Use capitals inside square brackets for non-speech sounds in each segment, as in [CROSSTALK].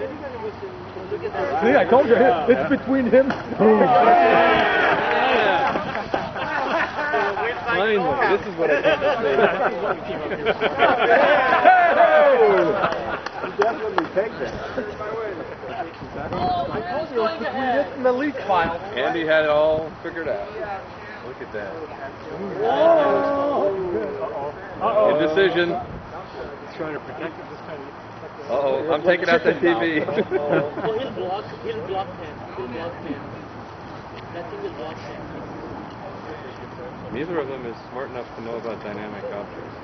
See, I told you, it's between him. Finally, this is what I definitely take that. I told you it was between this and the leak file. Andy had it all figured out. Look at that. Uh-oh. Indecision. He's trying to protect it this time. Uh-oh, I'm taking out the TV. So [LAUGHS] he'll block, he'll block him, he'll block him. That thing will block him. Neither of them is smart enough to know about dynamic objects.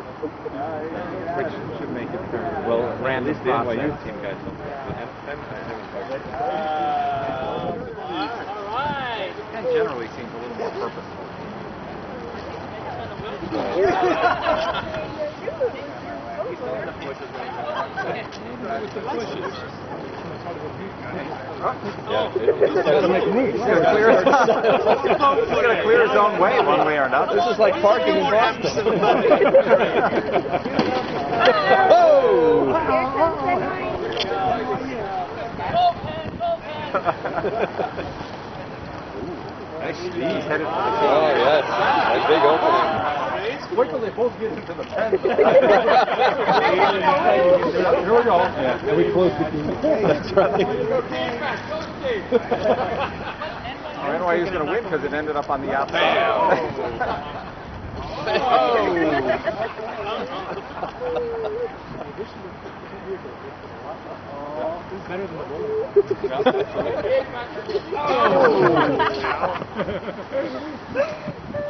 Which should make it very Well, random at least the NYU process. team guys don't. But M- M- M- Alright. Penn generally seems a little more purposeful. [LAUGHS] Yeah, it- it's Gotta make room. He's he's gonna clear his own way one way or another. This is like parking in Boston. Nice speed. Headed for the Oh, yes. A big opening. Wait till they both get into the pen. [LAUGHS] Here we go. Yeah, and we close the team. That's right. Oh, NYU's going to win because it ended up on the outside. [LAUGHS] [LAUGHS]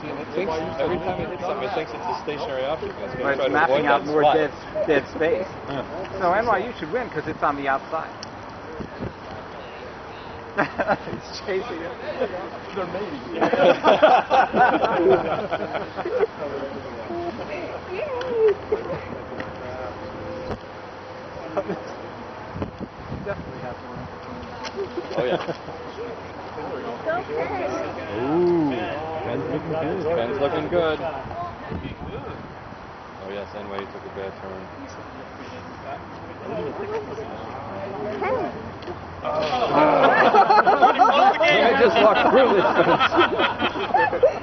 See, and it thinks, every time it hits something, it thinks it's a stationary object. It's But going to it's try to avoid mapping out more spot. dead, dead space. [LAUGHS] So NYU should win because it's on the outside. [LAUGHS] He's chasing it. They're mating. [LAUGHS] Definitely has one. Oh, yeah. Penn's looking good. Penn's looking good. Oh, yes, NYU took a bad turn. [LAUGHS] [LAUGHS] I just walked through this. [LAUGHS]